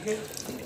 Okay.